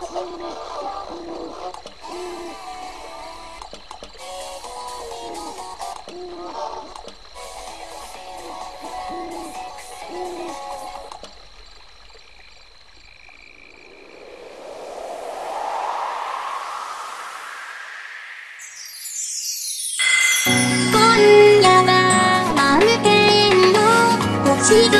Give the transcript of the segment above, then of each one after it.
今夜は満ンの星が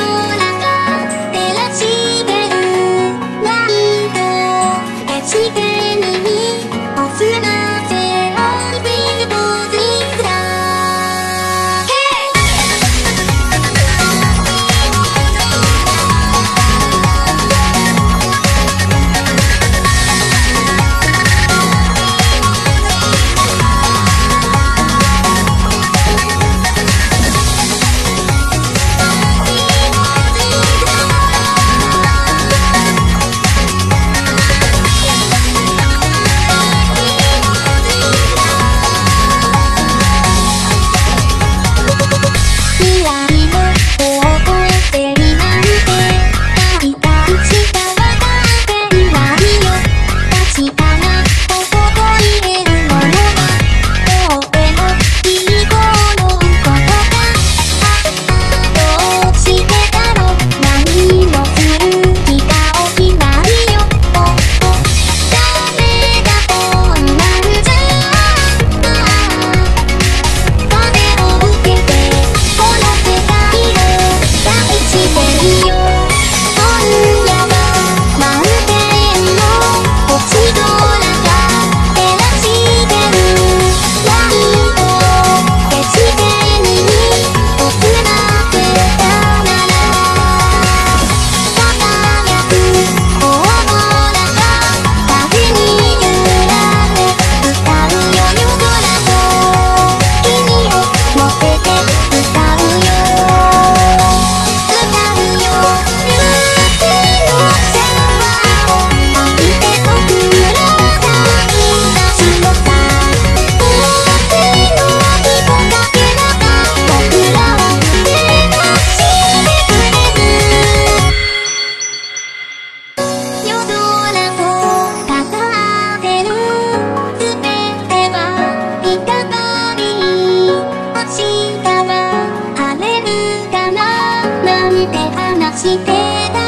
してた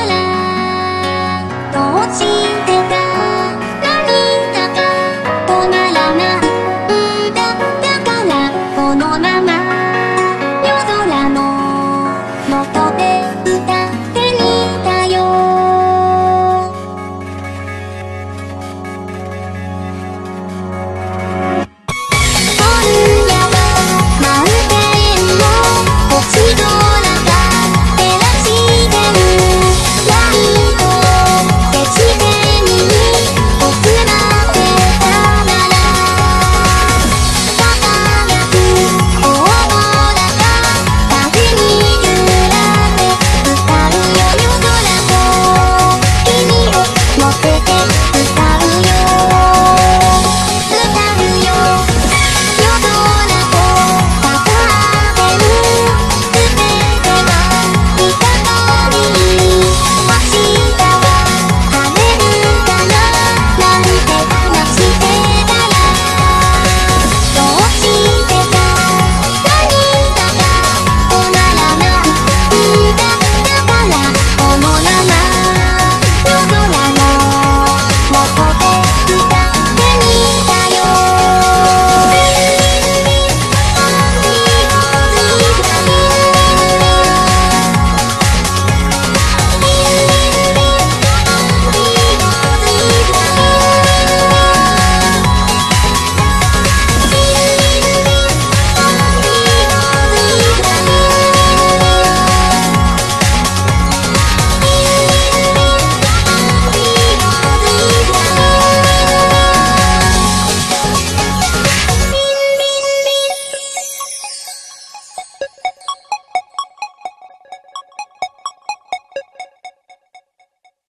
らどうしよう。